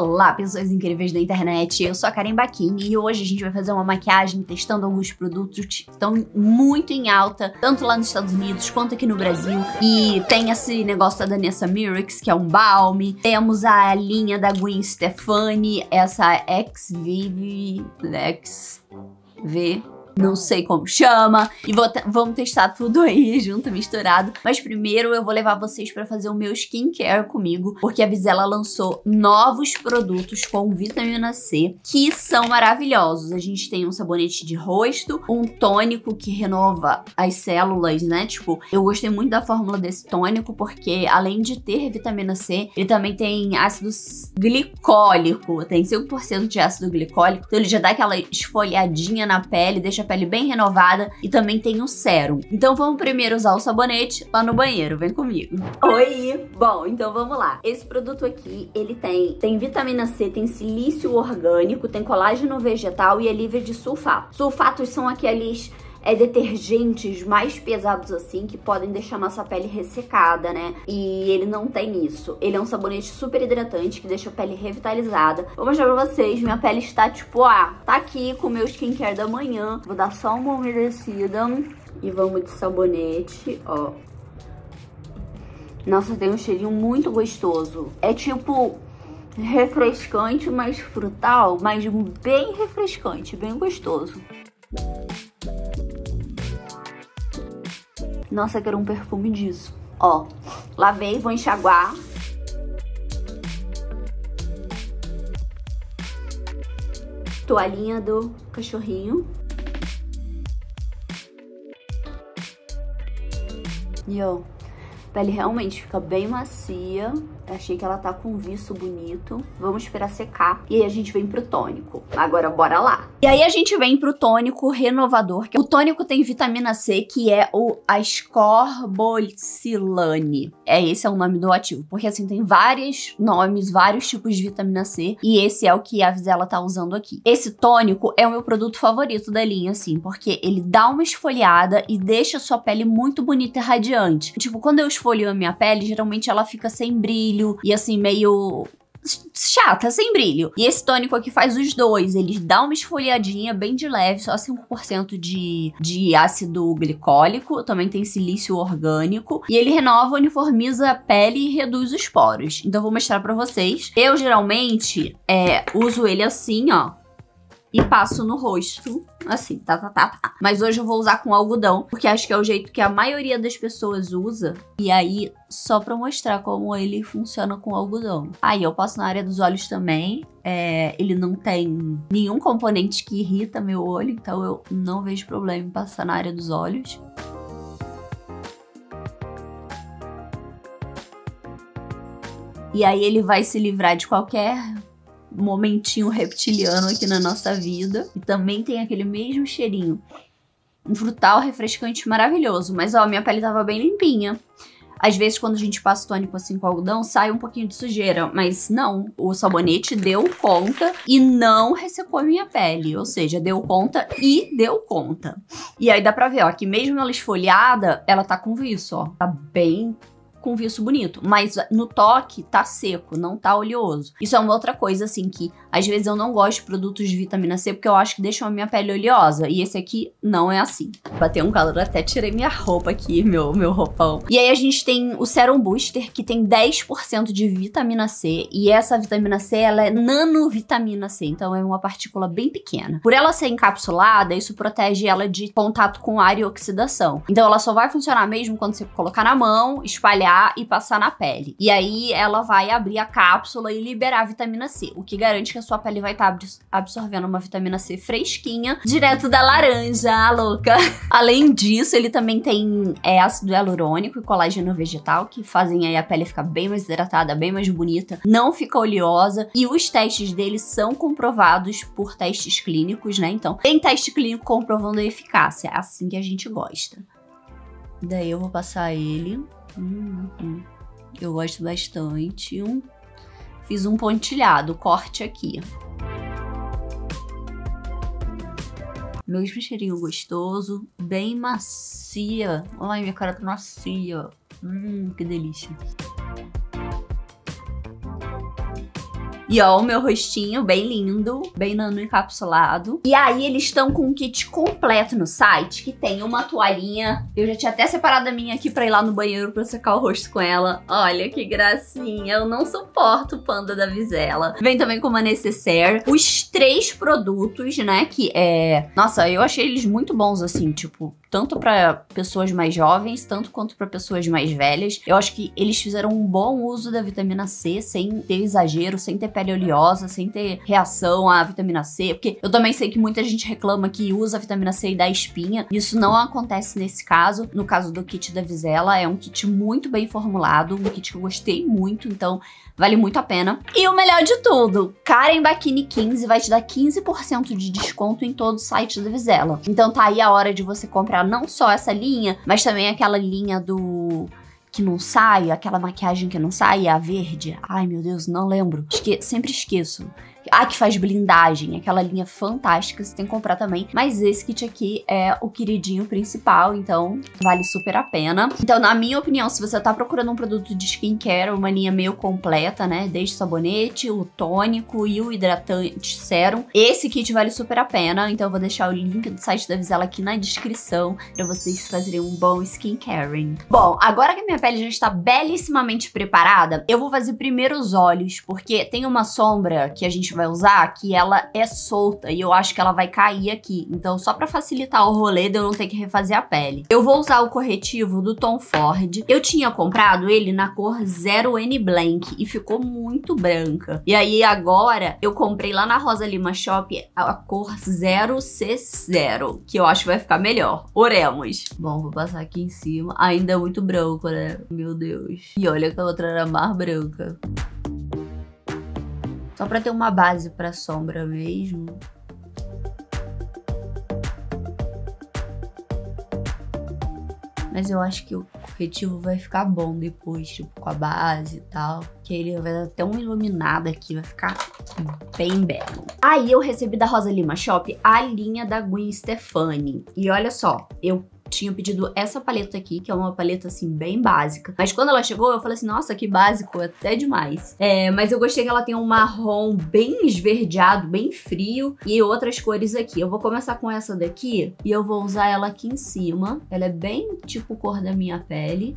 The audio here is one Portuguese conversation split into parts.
Olá, pessoas incríveis da internet, eu sou a Karen Bakini e hoje a gente vai fazer uma maquiagem testando alguns produtos que estão muito em alta, tanto lá nos Estados Unidos quanto aqui no Brasil. E tem esse negócio da Danessa Myrix, que é um balme. Temos a linha da Gwen Stefani, essa X-Vive... X-V não sei como chama, e vamos testar tudo aí junto, misturado. Mas primeiro eu vou levar vocês para fazer o meu skincare comigo, porque a Visela lançou novos produtos com vitamina C que são maravilhosos. A gente tem um sabonete de rosto, um tônico que renova as células, né? Tipo, eu gostei muito da fórmula desse tônico, porque além de ter vitamina C, ele também tem ácido glicólico, tem 5% de ácido glicólico, então ele já dá aquela esfolhadinha na pele, deixa pele bem renovada e também tem o sérum. Então vamos primeiro usar o sabonete lá no banheiro, vem comigo. Oi! Bom, então vamos lá. Esse produto aqui, ele tem, tem vitamina C, tem silício orgânico, tem colágeno vegetal e é livre de sulfato. Sulfatos são aqueles é, detergentes mais pesados assim que podem deixar nossa pele ressecada, né? E ele não tem isso. Ele é um sabonete super hidratante que deixa a pele revitalizada. Vou mostrar pra vocês, minha pele está tipo, ah, tá aqui com o meu skincare da manhã. Vou dar só uma umedecida e vamos de sabonete, ó. Nossa, tem um cheirinho muito gostoso. É tipo refrescante, mas frutal, mas bem refrescante, bem gostoso. Nossa, quero um perfume disso. Ó, lavei, vou enxaguar. Toalhinha do cachorrinho. E ó, a pele realmente fica bem macia. Achei que ela tá com um viço bonito. Vamos esperar secar. E aí a gente vem pro tônico. Agora bora lá. E aí a gente vem pro tônico renovador. Que o tônico tem vitamina C, que é o ascorbosilane. É esse é o nome do ativo. Porque assim, tem vários nomes, vários tipos de vitamina C. E esse é o que a Visela tá usando aqui. Esse tônico é o meu produto favorito da linha, assim. Porque ele dá uma esfoliada e deixa a sua pele muito bonita e radiante. Tipo, quando eu esfolio a minha pele, geralmente ela fica sem brilho brilho e assim, meio chata, sem brilho. E esse tônico aqui faz os dois. Ele dá uma esfoliadinha bem de leve, só 5% de, de ácido glicólico. Também tem silício orgânico. E ele renova, uniformiza a pele e reduz os poros. Então, vou mostrar pra vocês. Eu, geralmente, é, uso ele assim, ó e passo no rosto, assim, tá, tá, tá, tá. Mas hoje eu vou usar com algodão, porque acho que é o jeito que a maioria das pessoas usa. E aí, só pra mostrar como ele funciona com algodão. Aí, eu passo na área dos olhos também. É, ele não tem nenhum componente que irrita meu olho, então eu não vejo problema em passar na área dos olhos. E aí ele vai se livrar de qualquer momentinho reptiliano aqui na nossa vida. E também tem aquele mesmo cheirinho. Um frutal refrescante maravilhoso. Mas, ó, minha pele tava bem limpinha. Às vezes, quando a gente passa tônico assim com algodão, sai um pouquinho de sujeira. Mas não, o sabonete deu conta e não ressecou a minha pele. Ou seja, deu conta e deu conta. E aí dá pra ver, ó, que mesmo ela esfoliada, ela tá com viço, ó. Tá bem com viço bonito, mas no toque tá seco, não tá oleoso. Isso é uma outra coisa, assim, que às vezes eu não gosto de produtos de vitamina C porque eu acho que deixam a minha pele oleosa. E esse aqui não é assim. Bateu um calor, até tirei minha roupa aqui, meu, meu roupão. E aí a gente tem o Serum Booster, que tem 10% de vitamina C. E essa vitamina C, ela é nanovitamina C, então é uma partícula bem pequena. Por ela ser encapsulada, isso protege ela de contato com ar e oxidação. Então ela só vai funcionar mesmo quando você colocar na mão, espalhar e passar na pele. E aí ela vai abrir a cápsula e liberar a vitamina C, o que garante que a sua pele vai estar tá absorvendo uma vitamina C fresquinha, direto da laranja, louca. Além disso, ele também tem é, ácido hialurônico e colágeno vegetal, que fazem aí a pele ficar bem mais hidratada, bem mais bonita, não fica oleosa. E os testes dele são comprovados por testes clínicos, né? Então, tem teste clínico comprovando a eficácia, é assim que a gente gosta. Daí eu vou passar ele Hum, eu gosto bastante. Fiz um pontilhado, corte aqui. Mesmo cheirinho gostoso, bem macia. Ai, minha cara tá macia. Hum, que delícia. E ó, o meu rostinho bem lindo, bem nano encapsulado. E aí eles estão com um kit completo no site, que tem uma toalhinha. Eu já tinha até separado a minha aqui pra ir lá no banheiro pra secar o rosto com ela. Olha que gracinha, eu não suporto o panda da Visela. Vem também com uma necessaire. Os três produtos, né, que é... Nossa, eu achei eles muito bons, assim, tipo tanto para pessoas mais jovens, tanto quanto para pessoas mais velhas. Eu acho que eles fizeram um bom uso da vitamina C, sem ter exagero, sem ter pele oleosa, sem ter reação à vitamina C, porque eu também sei que muita gente reclama que usa a vitamina C e dá espinha. Isso não acontece nesse caso. No caso do kit da Visela, é um kit muito bem formulado, um kit que eu gostei muito, então vale muito a pena. E o melhor de tudo, Karen Bakini 15 vai te dar 15% de desconto em todo o site da Visela. Então tá aí a hora de você comprar não só essa linha, mas também aquela linha do que não sai, aquela maquiagem que não sai, a verde. Ai, meu Deus, não lembro. Esque sempre esqueço. A que faz blindagem, aquela linha fantástica, você tem que comprar também. Mas esse kit aqui é o queridinho principal, então vale super a pena. Então, na minha opinião, se você tá procurando um produto de skincare, uma linha meio completa, né? Desde sabonete, o tônico e o hidratante sérum, esse kit vale super a pena. Então, eu vou deixar o link do site da Visela aqui na descrição pra vocês fazerem um bom skincaring. Bom, agora que a minha pele já está belíssimamente preparada, eu vou fazer primeiro os olhos, porque tem uma sombra que a gente vai usar que ela é solta e eu acho que ela vai cair aqui. Então, só pra facilitar o rolê de eu não ter que refazer a pele. Eu vou usar o corretivo do Tom Ford. Eu tinha comprado ele na cor 0N Blank e ficou muito branca. E aí, agora, eu comprei lá na Rosa Lima Shop a cor 0C0, que eu acho que vai ficar melhor. Oremos. Bom, vou passar aqui em cima. Ainda é muito branco, né? Meu Deus. E olha que a outra era mais branca. Só pra ter uma base pra sombra mesmo. Mas eu acho que o corretivo vai ficar bom depois, tipo, com a base e tal. Que ele vai dar até um iluminado aqui, vai ficar bem belo. Aí eu recebi da Rosa Lima Shop a linha da Gwen Stefani. E olha só, eu tinha pedido essa paleta aqui, que é uma paleta, assim, bem básica. Mas quando ela chegou, eu falei assim, nossa, que básico, até demais. É, mas eu gostei que ela tem um marrom bem esverdeado, bem frio, e outras cores aqui. Eu vou começar com essa daqui, e eu vou usar ela aqui em cima. Ela é bem, tipo, cor da minha pele.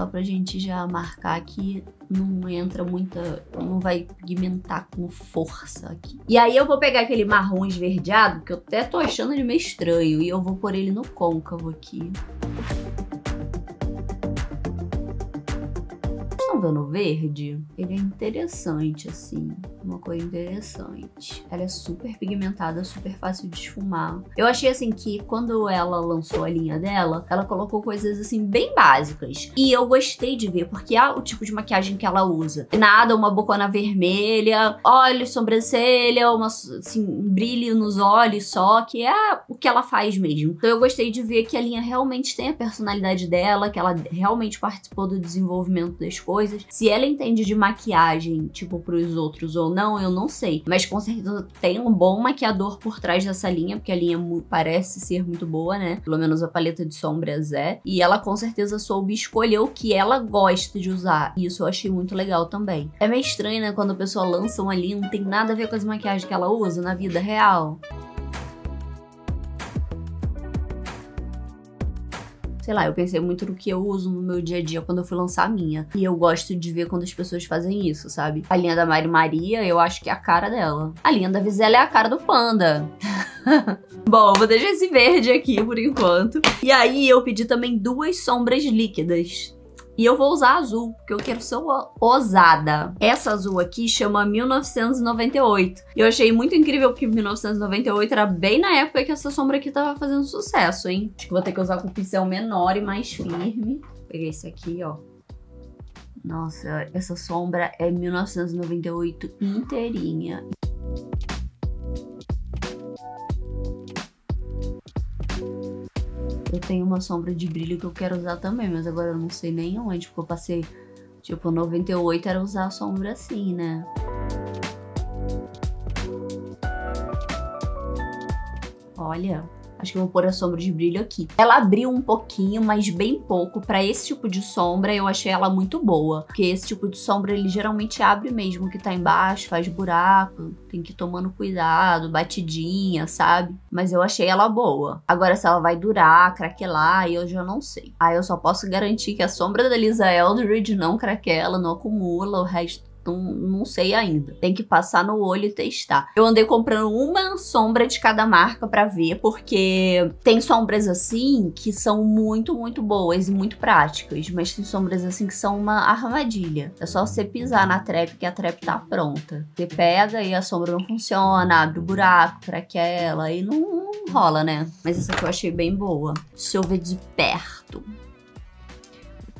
Só pra gente já marcar aqui não entra muita. não vai pigmentar com força aqui. E aí eu vou pegar aquele marrom esverdeado, que eu até tô achando ele meio estranho, e eu vou pôr ele no côncavo aqui. Estão vendo verde? Ele é interessante, assim uma cor interessante. Ela é super pigmentada, super fácil de esfumar. Eu achei assim que quando ela lançou a linha dela, ela colocou coisas assim bem básicas. E eu gostei de ver, porque é o tipo de maquiagem que ela usa. Nada, uma bocona vermelha, olhos, sobrancelha, uma, assim, um brilho nos olhos só, que é o que ela faz mesmo. Então eu gostei de ver que a linha realmente tem a personalidade dela, que ela realmente participou do desenvolvimento das coisas. Se ela entende de maquiagem, tipo, pros outros ou não, eu não sei. Mas com certeza tem um bom maquiador por trás dessa linha, porque a linha parece ser muito boa, né? Pelo menos a paleta de sombras é. E ela com certeza soube escolher o que ela gosta de usar. E isso eu achei muito legal também. É meio estranho, né? Quando a pessoa lança uma linha, não tem nada a ver com as maquiagens que ela usa na vida real. Sei lá, eu pensei muito no que eu uso no meu dia a dia quando eu fui lançar a minha. E eu gosto de ver quando as pessoas fazem isso, sabe? A linha da Mari Maria, eu acho que é a cara dela. A linha da Vizela é a cara do panda. Bom, vou deixar esse verde aqui por enquanto. E aí eu pedi também duas sombras líquidas. E eu vou usar azul, porque eu quero ser ousada. Essa azul aqui chama 1998. E eu achei muito incrível porque 1998 era bem na época que essa sombra aqui tava fazendo sucesso, hein? Acho que vou ter que usar com pincel menor e mais firme. Peguei esse aqui, ó. Nossa, essa sombra é 1998 inteirinha. Eu tenho uma sombra de brilho que eu quero usar também, mas agora eu não sei nem onde, porque eu passei, tipo, 98 era usar a sombra assim, né? Olha, Acho que vou pôr a sombra de brilho aqui. Ela abriu um pouquinho, mas bem pouco. Pra esse tipo de sombra, eu achei ela muito boa. Porque esse tipo de sombra, ele geralmente abre mesmo o que tá embaixo, faz buraco. Tem que ir tomando cuidado, batidinha, sabe? Mas eu achei ela boa. Agora, se ela vai durar, craquelar, eu já não sei. Aí eu só posso garantir que a sombra da Lisa Eldridge não craquela, não acumula. O resto não, não sei ainda. Tem que passar no olho e testar. Eu andei comprando uma sombra de cada marca para ver, porque tem sombras assim que são muito, muito boas e muito práticas, mas tem sombras assim que são uma armadilha. É só você pisar na trap que a trap tá pronta. Você pega e a sombra não funciona, abre o buraco para aquela e não, não rola, né? Mas essa aqui eu achei bem boa. Deixa eu ver de perto.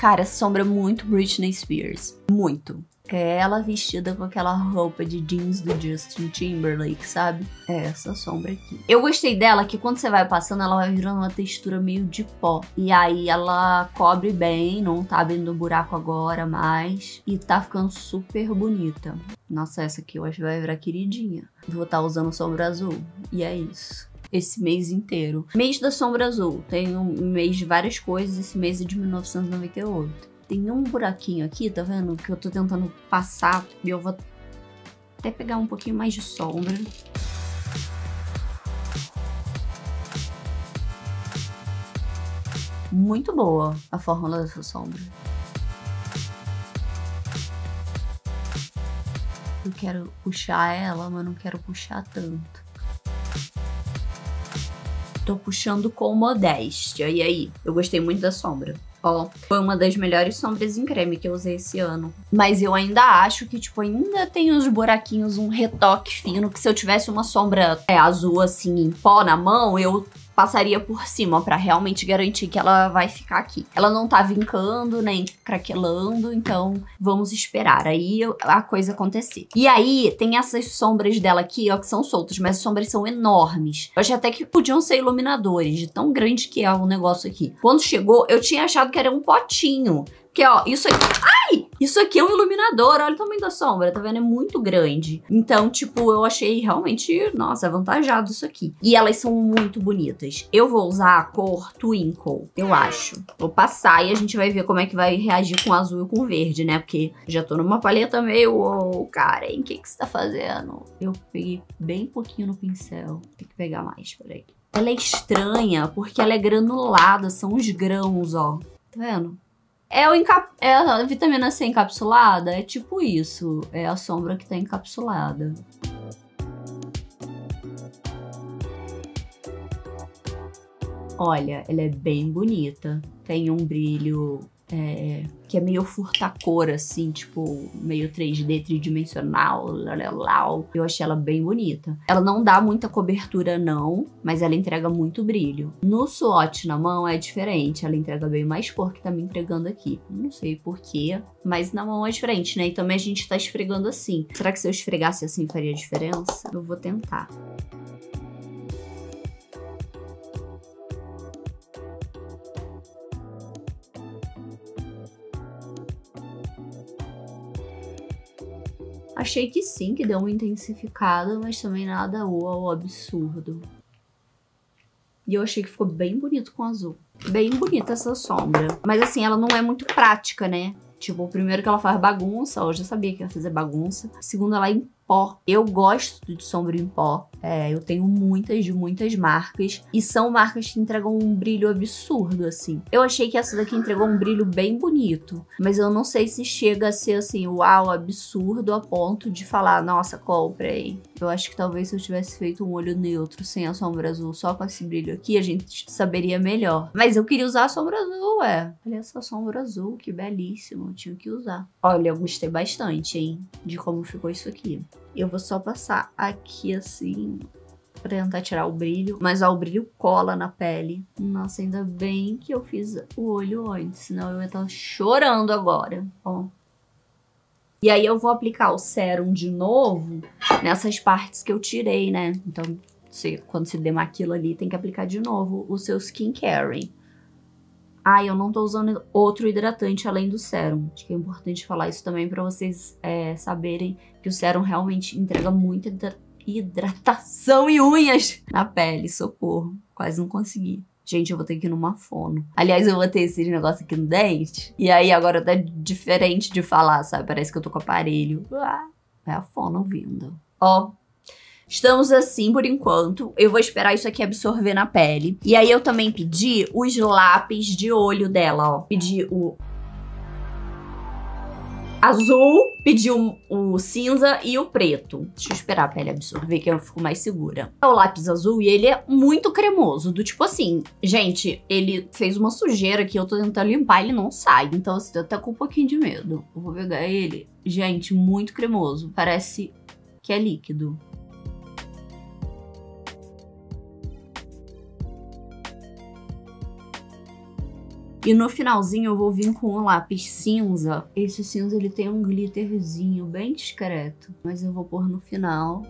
Cara, essa sombra é muito Britney Spears. Muito. É ela vestida com aquela roupa de jeans do Justin Timberlake, sabe? É essa sombra aqui. Eu gostei dela que quando você vai passando, ela vai virando uma textura meio de pó. E aí ela cobre bem, não tá abrindo buraco agora mais. E tá ficando super bonita. Nossa, essa aqui eu acho que vai virar queridinha. Vou estar tá usando sombra azul. E é isso esse mês inteiro. Mês da Sombra Azul. Tem um mês de várias coisas, esse mês é de 1998 tem um buraquinho aqui, tá vendo? Que eu tô tentando passar e eu vou até pegar um pouquinho mais de sombra. Muito boa a fórmula dessa sombra. Eu quero puxar ela, mas não quero puxar tanto. Tô puxando com modéstia. E aí? Eu gostei muito da sombra. Ó, foi uma das melhores sombras em creme que eu usei esse ano. Mas eu ainda acho que, tipo, ainda tem uns buraquinhos, um retoque fino, que se eu tivesse uma sombra é, azul, assim, em pó na mão, eu passaria por cima para realmente garantir que ela vai ficar aqui. Ela não tá vincando nem craquelando, então vamos esperar aí a coisa acontecer. E aí tem essas sombras dela aqui, ó, que são soltas, mas as sombras são enormes. Eu achei até que podiam ser iluminadores, de tão grande que é o negócio aqui. Quando chegou, eu tinha achado que era um potinho. Porque, ó, isso aqui... Isso aqui é um iluminador, olha o tamanho da sombra, tá vendo? É muito grande. Então, tipo, eu achei realmente, nossa, avantajado isso aqui. E elas são muito bonitas. Eu vou usar a cor Twinkle, eu acho. Vou passar e a gente vai ver como é que vai reagir com azul e com verde, né? Porque já tô numa paleta meio, oh, Karen, o que que você tá fazendo? Eu peguei bem pouquinho no pincel. Tem que pegar mais, peraí. Ela é estranha porque ela é granulada, são os grãos, ó. Tá vendo? É, o encap... é a vitamina C encapsulada? É tipo isso. É a sombra que tá encapsulada. Olha, ela é bem bonita. Tem um brilho é, que é meio furtacor, assim, tipo, meio 3D, tridimensional, lalau. Eu achei ela bem bonita. Ela não dá muita cobertura, não, mas ela entrega muito brilho. No swatch na mão é diferente, ela entrega bem mais cor que tá me entregando aqui. Não sei porquê, mas na mão é diferente, né? E também a gente tá esfregando assim. Será que se eu esfregasse assim faria diferença? Eu vou tentar. Achei que sim, que deu uma intensificada, mas também nada o absurdo. E eu achei que ficou bem bonito com azul. Bem bonita essa sombra. Mas assim, ela não é muito prática, né? Tipo, primeiro que ela faz bagunça, eu já sabia que ia fazer bagunça. Segundo, ela é pó. Eu gosto de sombra em pó. É, eu tenho muitas muitas marcas. E são marcas que entregam um brilho absurdo, assim. Eu achei que essa daqui entregou um brilho bem bonito. Mas eu não sei se chega a ser, assim, uau, absurdo a ponto de falar, nossa, comprei. Eu acho que talvez se eu tivesse feito um olho neutro, sem a sombra azul, só com esse brilho aqui, a gente saberia melhor. Mas eu queria usar a sombra azul, é. Olha essa sombra azul, que belíssimo. Eu tinha que usar. Olha, eu gostei bastante, hein, de como ficou isso aqui. Eu vou só passar aqui assim pra tentar tirar o brilho. Mas ó, o brilho cola na pele. Nossa, ainda bem que eu fiz o olho antes, senão eu ia estar chorando agora, ó. E aí eu vou aplicar o sérum de novo nessas partes que eu tirei, né? Então, você, quando se demaquila ali, tem que aplicar de novo o seu skincare. Ah, eu não tô usando outro hidratante além do sérum. Acho que é importante falar isso também para vocês é, saberem que o sérum realmente entrega muita hidratação e unhas na pele, socorro. Quase não consegui. Gente, eu vou ter que ir numa fono. Aliás, eu vou ter esse negócio aqui no dente. E aí agora tá diferente de falar, sabe? Parece que eu tô com aparelho. Ah, é a fono vindo. Ó, Estamos assim por enquanto. Eu vou esperar isso aqui absorver na pele. E aí eu também pedi os lápis de olho dela, ó. Pedi o azul, pedi o, o, cinza e o preto. Deixa eu esperar a pele absorver, que eu fico mais segura. É o lápis azul e ele é muito cremoso, do tipo assim, gente, ele fez uma sujeira que eu tô tentando limpar, ele não sai. Então, assim, tô até com um pouquinho de medo. Eu vou pegar ele. Gente, muito cremoso. Parece que é líquido. E no finalzinho eu vou vir com o lápis cinza. Esse cinza ele tem um glitterzinho bem discreto, mas eu vou pôr no final.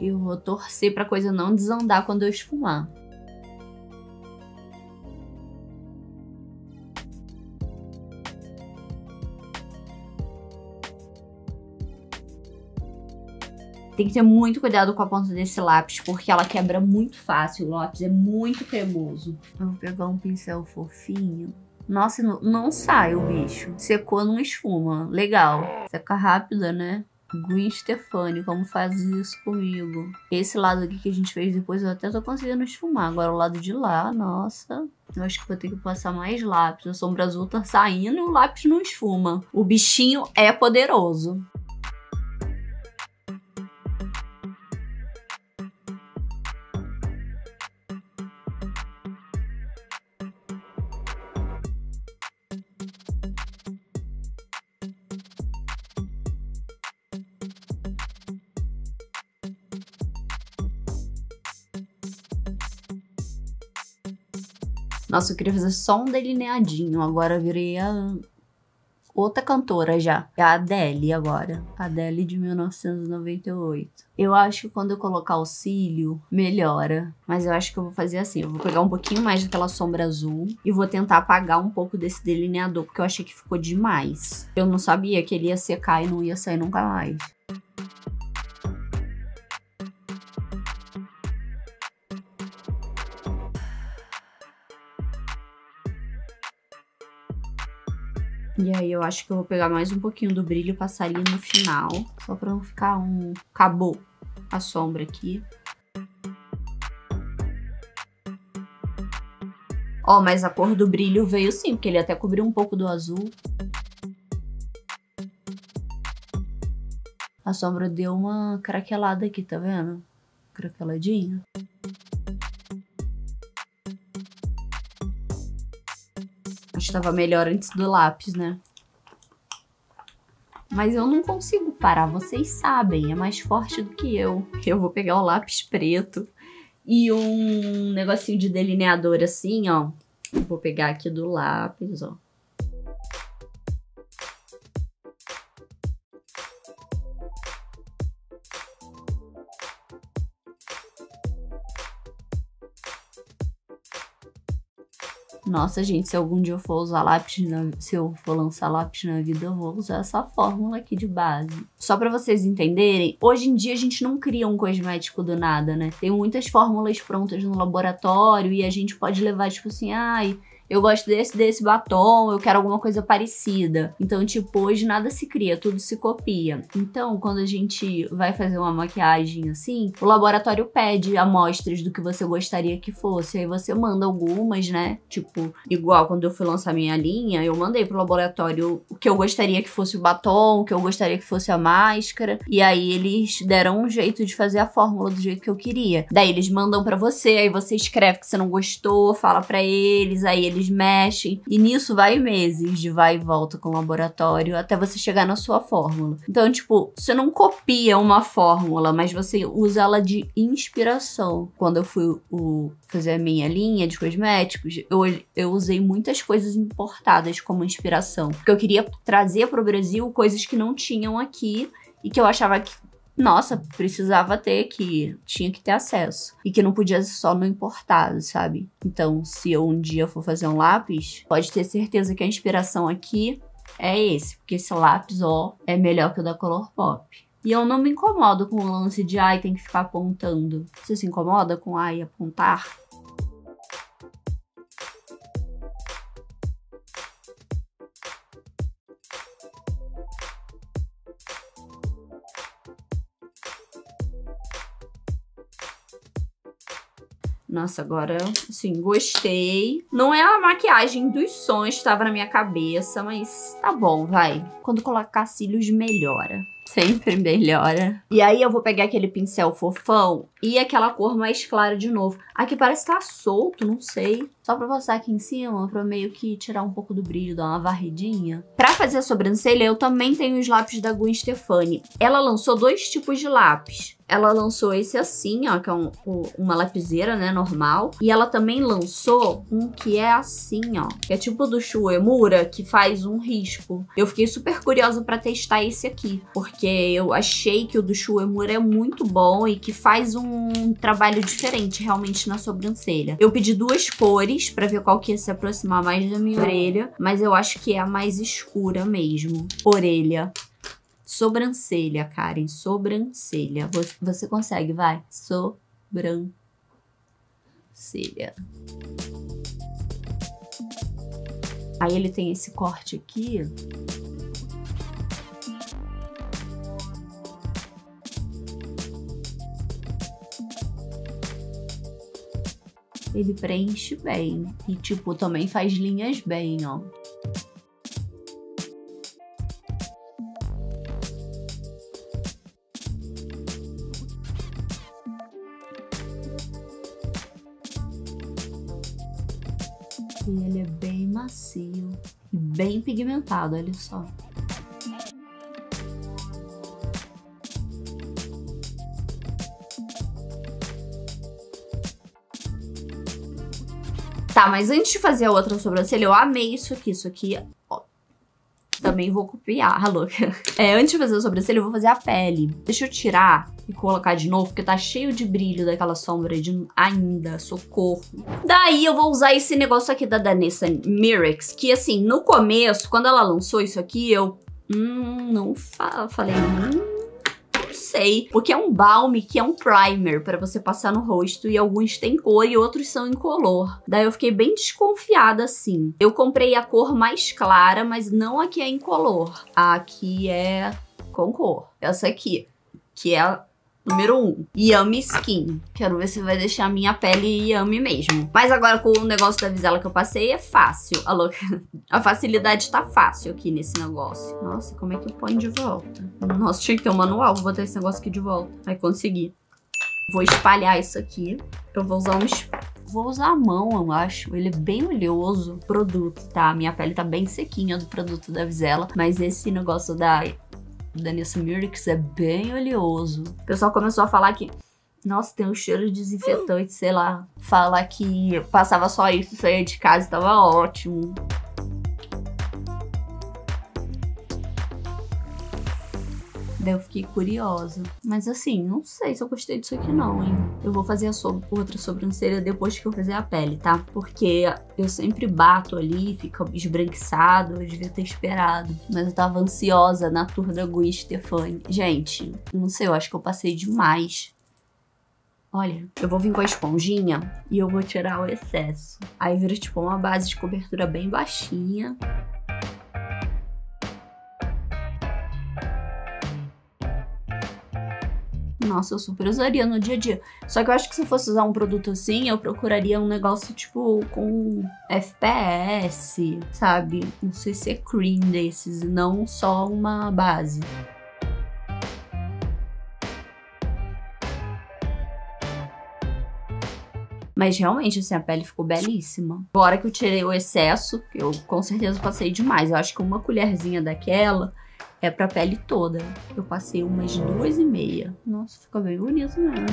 Eu vou torcer pra coisa não desandar quando eu esfumar. Tem que ter muito cuidado com a ponta desse lápis, porque ela quebra muito fácil. O lápis é muito cremoso. Eu vou pegar um pincel fofinho. Nossa, não, não sai o bicho. Secou, não esfuma. Legal. Seca rápida, né? Gwen Stefani, como faz isso comigo? Esse lado aqui que a gente fez depois, eu até tô conseguindo esfumar. Agora o lado de lá, nossa. Eu acho que vou ter que passar mais lápis. A sombra azul tá saindo e o lápis não esfuma. O bichinho é poderoso. Nossa, eu queria fazer só um delineadinho. Agora eu virei a outra cantora já. É a Adele agora. Adele de 1998. Eu acho que quando eu colocar o cílio, melhora. Mas eu acho que eu vou fazer assim. Eu vou pegar um pouquinho mais daquela sombra azul e vou tentar apagar um pouco desse delineador, porque eu achei que ficou demais. Eu não sabia que ele ia secar e não ia sair nunca mais. E aí eu acho que eu vou pegar mais um pouquinho do brilho passar ali no final. Só pra não ficar um... Acabou a sombra aqui. Ó, mas a cor do brilho veio sim, porque ele até cobriu um pouco do azul. A sombra deu uma craquelada aqui, tá vendo? Craqueladinha. Estava melhor antes do lápis, né? Mas eu não consigo parar, vocês sabem, é mais forte do que eu. Eu vou pegar o lápis preto e um negocinho de delineador assim, ó. Vou pegar aqui do lápis, ó. Nossa, gente, se algum dia eu for usar lápis, na, se eu for lançar lápis na vida, eu vou usar essa fórmula aqui de base. Só para vocês entenderem, hoje em dia a gente não cria um cosmético do nada, né? Tem muitas fórmulas prontas no laboratório e a gente pode levar, tipo assim, ai, eu gosto desse, desse batom, eu quero alguma coisa parecida. Então, tipo, hoje nada se cria, tudo se copia. Então, quando a gente vai fazer uma maquiagem assim, o laboratório pede amostras do que você gostaria que fosse. Aí você manda algumas, né? Tipo, igual quando eu fui lançar minha linha, eu mandei pro laboratório o que eu gostaria que fosse o batom, o que eu gostaria que fosse a máscara. E aí eles deram um jeito de fazer a fórmula do jeito que eu queria. Daí eles mandam para você, aí você escreve que você não gostou, fala para eles, aí eles eles mexem. E nisso vai meses de vai e volta com o laboratório até você chegar na sua fórmula. Então, tipo, você não copia uma fórmula, mas você usa ela de inspiração. Quando eu fui o, fazer a minha linha de cosméticos, eu, eu usei muitas coisas importadas como inspiração. Porque eu queria trazer para o Brasil coisas que não tinham aqui e que eu achava que nossa, precisava ter que tinha que ter acesso e que não podia ser só no importado, sabe? Então, se eu um dia for fazer um lápis, pode ter certeza que a inspiração aqui é esse, porque esse lápis, ó, é melhor que o da Colourpop. E eu não me incomodo com o lance de ai, tem que ficar apontando. Você se incomoda com ai apontar? Nossa, agora, assim, gostei. Não é a maquiagem dos sonhos que estava na minha cabeça, mas tá bom, vai. Quando colocar cílios, melhora. Sempre melhora. E aí eu vou pegar aquele pincel fofão e aquela cor mais clara de novo. Aqui parece estar tá solto, não sei. Só pra passar aqui em cima, pra meio que tirar um pouco do brilho, dar uma varridinha. Pra fazer a sobrancelha, eu também tenho os lápis da Gwen Stefani. Ela lançou dois tipos de lápis ela lançou esse assim, ó, que é um, uma lapiseira, né, normal. E ela também lançou um que é assim, ó, que é tipo do Shu Emura, que faz um risco. Eu fiquei super curiosa para testar esse aqui, porque eu achei que o do Shu Emura é muito bom e que faz um trabalho diferente realmente na sobrancelha. Eu pedi duas cores para ver qual que ia se aproximar mais da minha orelha, mas eu acho que é a mais escura mesmo. Orelha. Sobrancelha, Karen. Sobrancelha. Você consegue, vai. Sobrancelha. Aí ele tem esse corte aqui. Ele preenche bem. E, tipo, também faz linhas bem, ó. E ele é bem macio e bem pigmentado, olha só. Tá, mas antes de fazer a outra sobrancelha, eu amei isso aqui. Isso aqui, ó, também vou copiar, a louca. É, antes de fazer a sobrancelha, eu vou fazer a pele. Deixa eu tirar e colocar de novo, porque tá cheio de brilho daquela sombra de ainda, socorro. Daí eu vou usar esse negócio aqui da Danessa Mirix, que assim, no começo, quando ela lançou isso aqui, eu... Hum, não fa falei... Hum, sei, porque é um balme que é um primer para você passar no rosto e alguns têm cor e outros são incolor. Daí eu fiquei bem desconfiada assim. Eu comprei a cor mais clara, mas não a que é incolor. A que é com cor. Essa aqui, que é Número 1, um, Yummy Skin. Quero ver se vai deixar a minha pele yummy mesmo. Mas agora com o negócio da Visela que eu passei é fácil. A, louca... a facilidade tá fácil aqui nesse negócio. Nossa, como é que eu ponho de volta? Nossa, tinha que ter um manual. Vou botar esse negócio aqui de volta. Vai conseguir. Vou espalhar isso aqui. Eu vou usar um... Vou usar a mão, eu acho. Ele é bem oleoso. Produto, tá? Minha pele tá bem sequinha do produto da Visela. Mas esse negócio da da Nessa Mirix é bem oleoso. O pessoal começou a falar que nossa, tem um cheiro de desinfetante, sei lá. Fala que passava só isso, saía de casa e tava ótimo. Daí eu fiquei curiosa. Mas assim, não sei se eu gostei disso aqui não, hein? Eu vou fazer a so outra sobrancelha depois que eu fazer a pele, tá? Porque eu sempre bato ali, fica esbranquiçado, eu devia ter esperado. Mas eu tava ansiosa na tour da Gwen Stefani. Gente, não sei, eu acho que eu passei demais. Olha, eu vou vir com a esponjinha e eu vou tirar o excesso. Aí vira tipo uma base de cobertura bem baixinha. Nossa, eu super usaria no dia a dia. Só que eu acho que se eu fosse usar um produto assim, eu procuraria um negócio tipo com FPS, sabe? Sei se é cream desses, não só uma base. Mas realmente, assim, a pele ficou belíssima. Agora que eu tirei o excesso, eu com certeza passei demais. Eu acho que uma colherzinha daquela é pra pele toda. Eu passei umas duas e meia. Nossa, ficou bem bonito mesmo.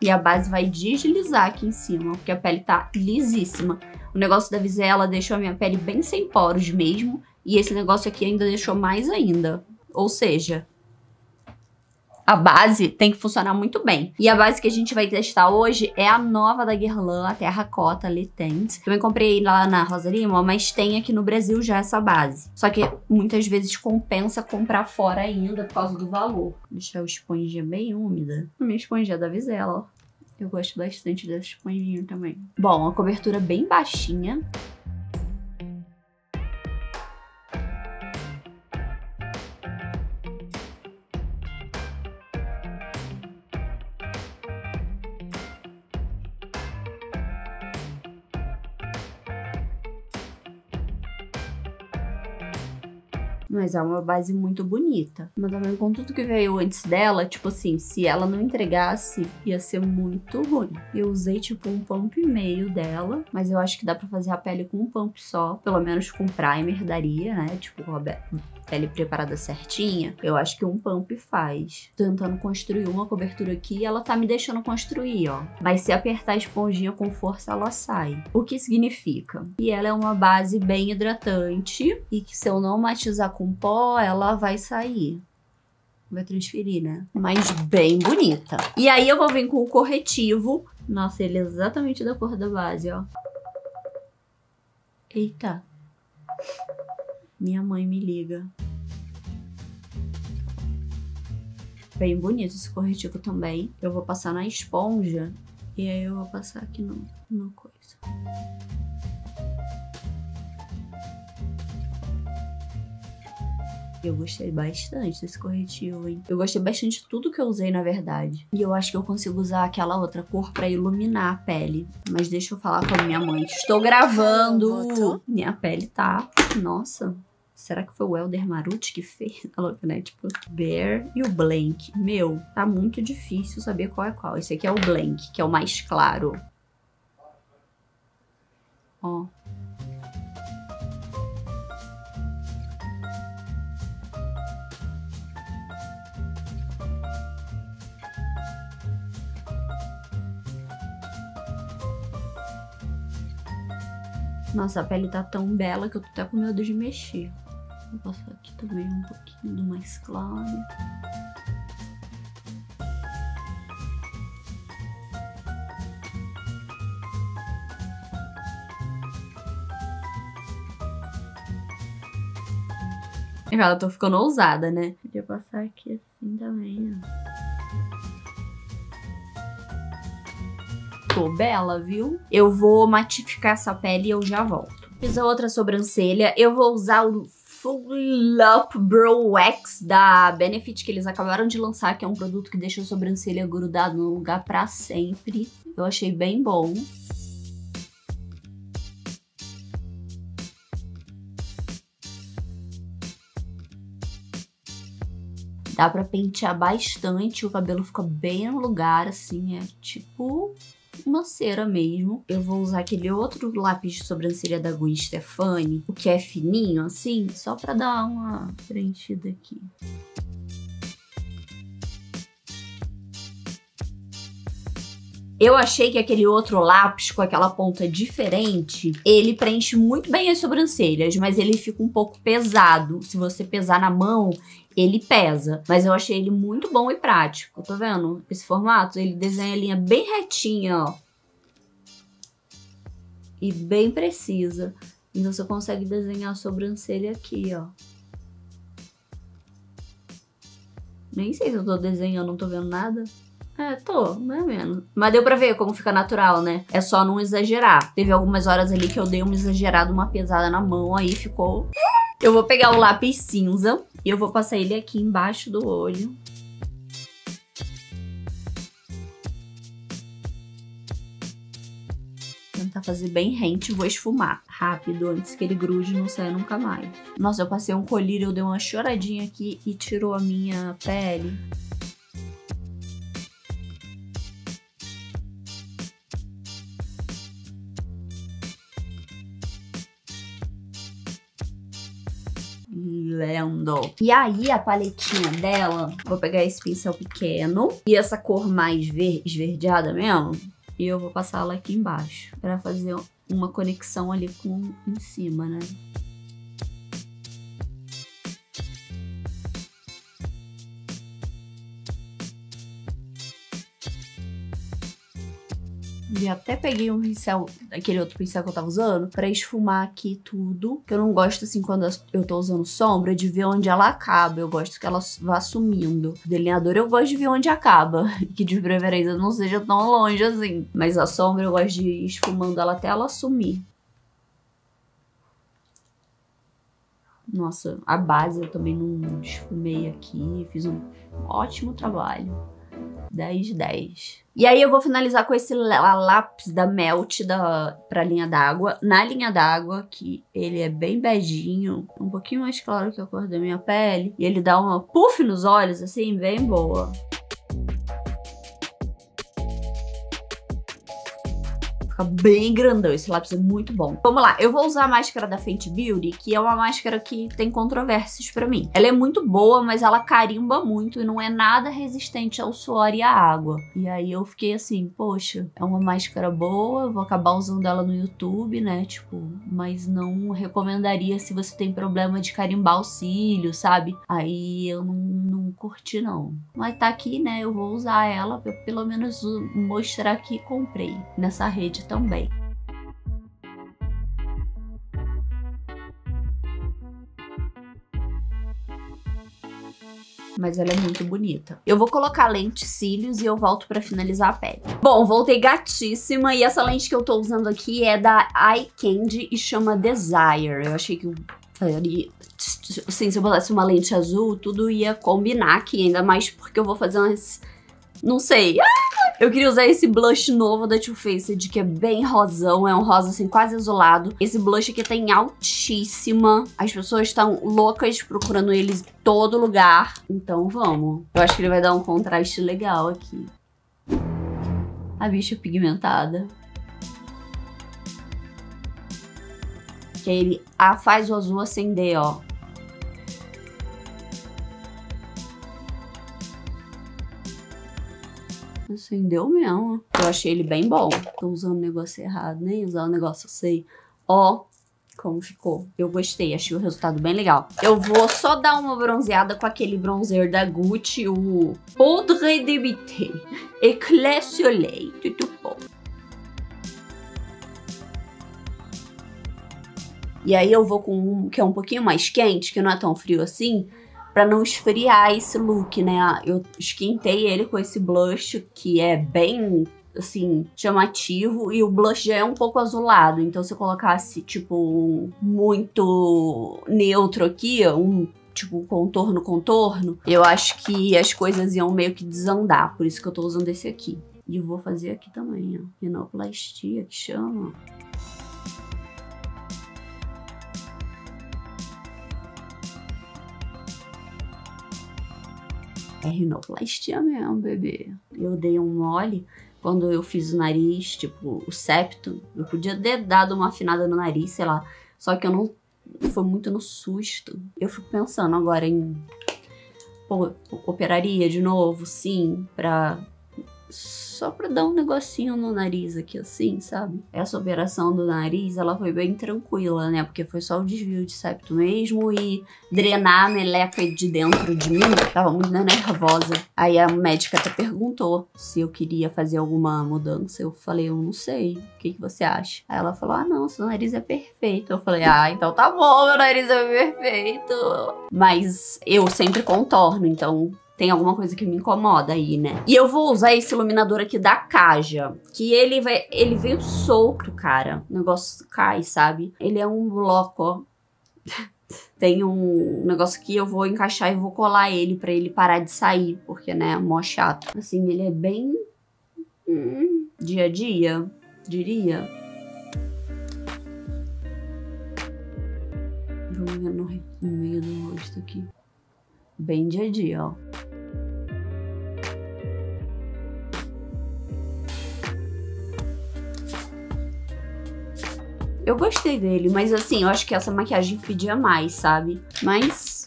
E a base vai deslizar aqui em cima, porque a pele tá lisíssima. O negócio da Visela deixou a minha pele bem sem poros mesmo. E esse negócio aqui ainda deixou mais ainda. Ou seja, a base tem que funcionar muito bem. E a base que a gente vai testar hoje é a nova da Guerlain, a Terracota Letente. Também comprei lá na Rosa Lima, mas tem aqui no Brasil já essa base. Só que muitas vezes compensa comprar fora ainda por causa do valor. Deixar a esponjinha bem úmida. A minha esponjinha é da Visela, Eu gosto bastante dessa esponjinha também. Bom, a cobertura bem baixinha. Mas é uma base muito bonita. Mas também com tudo que veio antes dela, tipo assim, se ela não entregasse, ia ser muito ruim. Eu usei tipo um pump e meio dela, mas eu acho que dá pra fazer a pele com um pump só. Pelo menos com primer daria, né? Tipo, pele preparada certinha, eu acho que um pump faz. Tentando construir uma cobertura aqui, ela tá me deixando construir, ó. Mas se apertar a esponjinha com força, ela sai. O que significa? Que ela é uma base bem hidratante e que se eu não matizar com pó, ela vai sair vai transferir, né? Mas bem bonita. E aí eu vou vir com o corretivo. Nossa, ele é exatamente da cor da base, ó. Eita. Minha mãe me liga. Bem bonito esse corretivo também. Eu vou passar na esponja e aí eu vou passar aqui no, no coisa. Eu gostei bastante desse corretivo, hein? Eu gostei bastante de tudo que eu usei, na verdade. E eu acho que eu consigo usar aquela outra cor pra iluminar a pele. Mas deixa eu falar com a minha mãe. Estou gravando! Minha pele tá... Nossa, Será que foi o Elder Maruti que fez? né? Tipo, Bear e o Blank. Meu, tá muito difícil saber qual é qual. Esse aqui é o Blank, que é o mais claro. Ó. Nossa, a pele tá tão bela que eu tô até com medo de mexer. Vou passar aqui também um pouquinho do mais claro. Eu tô ficando ousada, né? Podia passar aqui assim também, ó. Tô bela, viu? Eu vou matificar essa pele e eu já volto. Fiz a outra sobrancelha. Eu vou usar o Full Up Brow Wax da Benefit, que eles acabaram de lançar, que é um produto que deixa a sobrancelha grudada no lugar pra sempre. Eu achei bem bom. Dá pra pentear bastante, o cabelo fica bem no lugar, assim, é tipo uma cera mesmo. Eu vou usar aquele outro lápis de sobrancelha da Gwen Stefani, o que é fininho assim, só pra dar uma preenchida aqui. Eu achei que aquele outro lápis com aquela ponta diferente, ele preenche muito bem as sobrancelhas, mas ele fica um pouco pesado. Se você pesar na mão, ele pesa. Mas eu achei ele muito bom e prático. Tá vendo? Esse formato, ele desenha a linha bem retinha, ó. E bem precisa. Então você consegue desenhar a sobrancelha aqui, ó. Nem sei se eu tô desenhando, não tô vendo nada. É, tô, mais ou menos. Mas deu pra ver como fica natural, né? É só não exagerar. Teve algumas horas ali que eu dei uma exagerada, uma pesada na mão, aí ficou... Eu vou pegar o lápis cinza e eu vou passar ele aqui embaixo do olho. Tentar fazer bem rente, vou esfumar rápido antes que ele grude e não saia nunca mais. Nossa, eu passei um colírio, eu dei uma choradinha aqui e tirou a minha pele. Lendo. E aí, a paletinha dela, vou pegar esse pincel pequeno e essa cor mais ver esverdeada mesmo, e eu vou passar ela aqui embaixo para fazer uma conexão ali com em cima, né? E até peguei um pincel, aquele outro pincel que eu tava usando, pra esfumar aqui tudo. Que eu não gosto, assim, quando eu tô usando sombra, de ver onde ela acaba. Eu gosto que ela vá sumindo. Delineador eu gosto de ver onde acaba. Que de preferência não seja tão longe assim. Mas a sombra eu gosto de ir esfumando ela até ela sumir. Nossa, a base eu também não esfumei aqui. Fiz um ótimo trabalho. 10 de 10. E aí eu vou finalizar com esse lápis da Melt da, pra linha d'água. Na linha d'água, que ele é bem beijinho, um pouquinho mais claro que a cor da minha pele. E ele dá uma puff nos olhos, assim, bem boa. Fica bem grandão. Esse lápis é muito bom. Vamos lá, eu vou usar a máscara da Fenty Beauty, que é uma máscara que tem controvérsias pra mim. Ela é muito boa, mas ela carimba muito e não é nada resistente ao suor e à água. E aí eu fiquei assim, poxa, é uma máscara boa, eu vou acabar usando ela no YouTube, né? Tipo, mas não recomendaria se você tem problema de carimbar o cílio, sabe? Aí eu não, não curti, não. Mas tá aqui, né? Eu vou usar ela pra pelo menos mostrar que comprei nessa rede também. mas ela é muito bonita. Eu vou colocar lente cílios e eu volto pra finalizar a pele. Bom, voltei gatíssima e essa lente que eu tô usando aqui é da Eye Candy e chama Desire. Eu achei que assim, se eu botasse uma lente azul, tudo ia combinar aqui, ainda mais porque eu vou fazer umas... Não sei. Ah! Eu queria usar esse blush novo da Too Faced, que é bem rosão, é um rosa assim quase azulado. Esse blush aqui tá altíssima. As pessoas estão loucas procurando eles em todo lugar. Então vamos. Eu acho que ele vai dar um contraste legal aqui. A bicha pigmentada. Que aí ele faz o azul acender, ó. Acendeu mesmo. Eu achei ele bem bom. Tô usando o negócio errado, nem usar o negócio, eu sei. Ó, como ficou. Eu gostei, achei o resultado bem legal. Eu vou só dar uma bronzeada com aquele bronzer da Gucci, o Poudre de Bité Eclat Soleil, tudo bom. E aí eu vou com um que é um pouquinho mais quente, que não é tão frio assim, para não esfriar esse look, né? Eu esquentei ele com esse blush que é bem assim, chamativo e o blush já é um pouco azulado. Então se eu colocasse tipo muito neutro aqui, um tipo contorno contorno, eu acho que as coisas iam meio que desandar, por isso que eu tô usando esse aqui. E eu vou fazer aqui também, ó, rinoplastia que chama. É rinoplastia mesmo, bebê. Eu dei um mole quando eu fiz o nariz, tipo, o septo. Eu podia ter dado uma afinada no nariz, sei lá. Só que eu não. Foi muito no susto. Eu fico pensando agora em. Pô, operaria de novo, sim, pra só pra dar um negocinho no nariz aqui, assim, sabe? Essa operação do nariz, ela foi bem tranquila, né? Porque foi só o desvio de septo mesmo e drenar a meleca de dentro de mim. Tava muito nervosa. Aí a médica até perguntou se eu queria fazer alguma mudança. Eu falei, eu não sei. O que, que você acha? Aí ela falou, ah, não, seu nariz é perfeito. Eu falei, ah, então tá bom, meu nariz é perfeito. Mas eu sempre contorno, então tem alguma coisa que me incomoda aí, né? E eu vou usar esse iluminador aqui da Kaja, que ele vai, ele veio solto, cara. O negócio cai, sabe? Ele é um bloco, ó. Tem um negócio que eu vou encaixar e vou colar ele para ele parar de sair, porque, né, é mó chato. Assim, ele é bem hum, dia a dia, diria. Vamos ver no, no meio do rosto aqui. Bem dia a dia, ó. Eu gostei dele, mas assim, eu acho que essa maquiagem pedia mais, sabe? Mas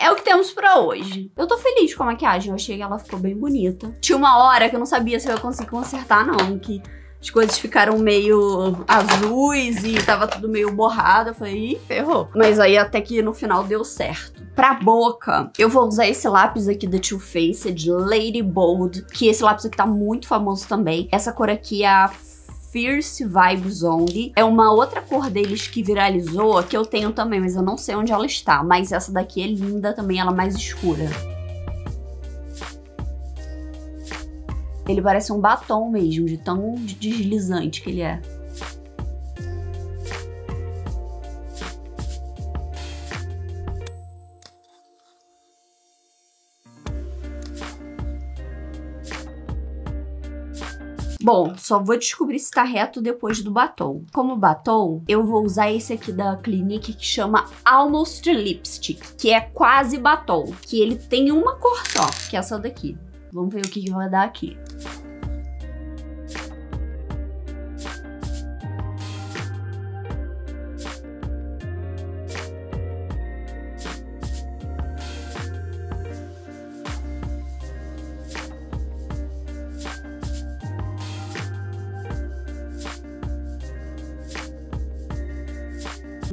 é o que temos pra hoje. Eu tô feliz com a maquiagem, eu achei que ela ficou bem bonita. Tinha uma hora que eu não sabia se eu ia conseguir consertar, não, que as coisas ficaram meio azuis e tava tudo meio borrado. Eu falei, ih, ferrou. Mas aí até que no final deu certo. Pra boca, eu vou usar esse lápis aqui da Too Faced, Lady Bold, que esse lápis aqui tá muito famoso também. Essa cor aqui é a Fierce Vibes Only. É uma outra cor deles que viralizou, que eu tenho também, mas eu não sei onde ela está. Mas essa daqui é linda também, ela é mais escura. Ele parece um batom mesmo, de tão deslizante que ele é. Bom, só vou descobrir se tá reto depois do batom. Como batom, eu vou usar esse aqui da Clinique que chama Almost Lipstick, que é quase batom, que ele tem uma cor só, que é essa daqui. Vamos ver o que, que vai dar aqui.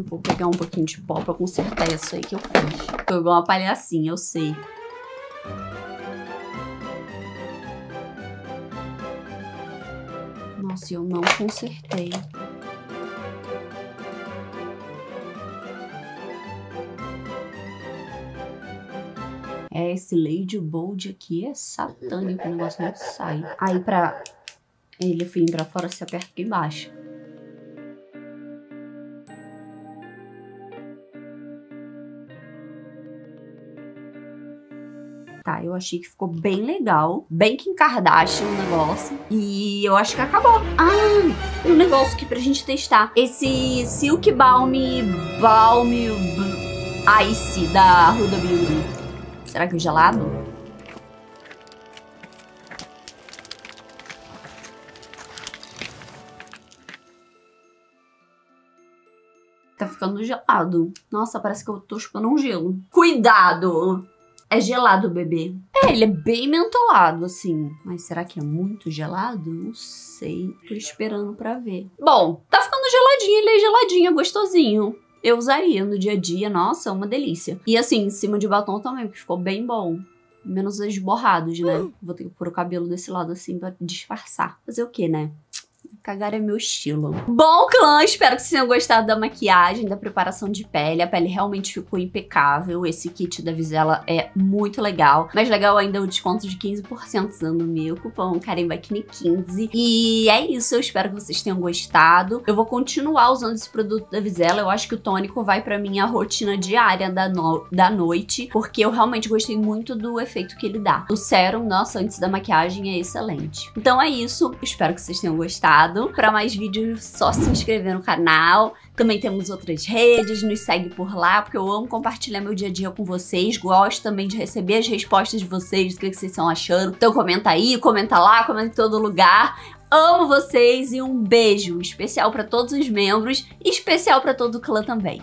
Vou pegar um pouquinho de pó pra consertar isso aí que eu fiz. Tô igual uma palhacinha, eu sei. Nossa, eu não consertei. É, esse Lady Bold aqui é satânico, o negócio não sai. Aí pra ele vir pra fora, se aperta aqui embaixo. Tá, eu achei que ficou bem legal. Bem que Kardashian o negócio. E eu acho que acabou. Ah, um negócio aqui pra gente testar. Esse Silk Balm Balm Ice da Huda Beauty. Será que é gelado? Tá ficando gelado. Nossa, parece que eu tô chupando um gelo. Cuidado! É gelado o bebê. É, ele é bem mentolado, assim. Mas será que é muito gelado? Não sei. Tô esperando pra ver. Bom, tá ficando geladinho. Ele é geladinho, é gostosinho. Eu usaria no dia a dia. Nossa, uma delícia. E assim, em cima de batom também, porque ficou bem bom. Menos esborrados, né? Vou ter que pôr o cabelo desse lado assim pra disfarçar. Fazer o quê, né? Cagar é meu estilo. Bom, clã, espero que vocês tenham gostado da maquiagem, da preparação de pele. A pele realmente ficou impecável. Esse kit da Visela é muito legal. Mais legal ainda o desconto de 15% usando o meu cupom KarenBakini15. E é isso, eu espero que vocês tenham gostado. Eu vou continuar usando esse produto da Visela. Eu acho que o tônico vai pra minha rotina diária da, no da noite, porque eu realmente gostei muito do efeito que ele dá. O sérum, nossa, antes da maquiagem é excelente. Então é isso, espero que vocês tenham gostado. Para mais vídeos, só se inscrever no canal. Também temos outras redes, nos segue por lá, porque eu amo compartilhar meu dia a dia com vocês. Gosto também de receber as respostas de vocês, do que vocês estão achando. Então comenta aí, comenta lá, comenta em todo lugar. Amo vocês e um beijo especial para todos os membros especial para todo o clã também.